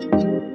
嗯。